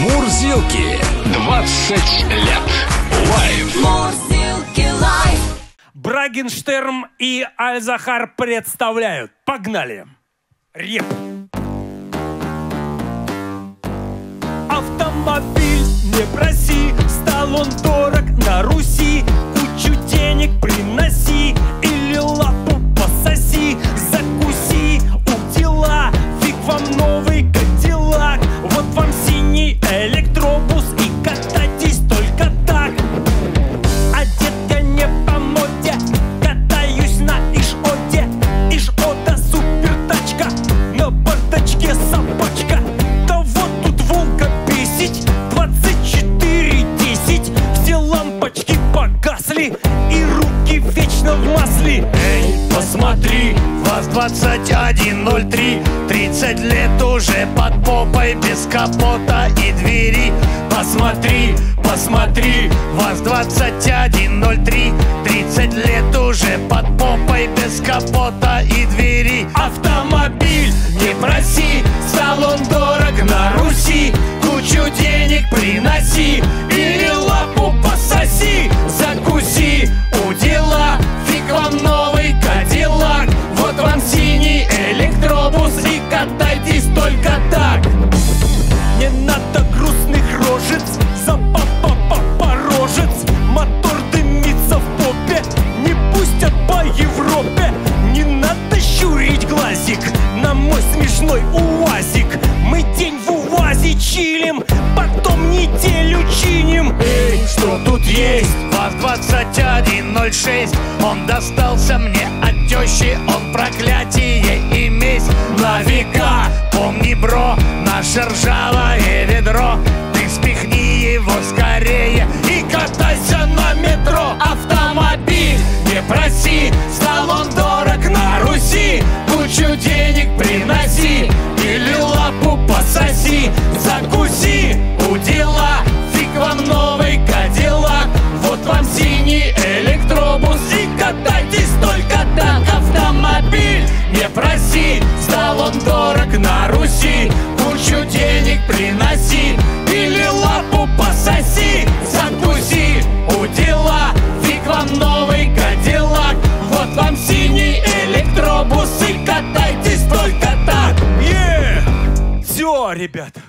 Мурзилки. 20 лет. Лайв. Мурзилки лайф. Брагенштерм и Альзахар представляют. Погнали! Реп. Автомобиль не проси, стал он дорог на Руси. Кучу денег приноси Эй, посмотри, ВАЗ 2103 30 лет уже под попой Без капота и двери. Посмотри, посмотри ВАЗ 2103 30 лет уже под попой Без капота и двери. Автомобиль, не проси глазик На мой смешной уазик. Мы день в УАЗе чилим Потом неделю чиним. Эй, что тут есть? ВАЗ 2106 Он достался мне от тещи Он проклятие и месть На века, помни, бро Наше ржавое ведро. Ты спихни его скорее И катайся на метро. Автомобиль, пососи Закуси у дела Фиг вам новый кадиллак. Вот вам синий электробус. И катайтесь только так. Автомобиль, не проси. Стал он дорог на Руси ребята,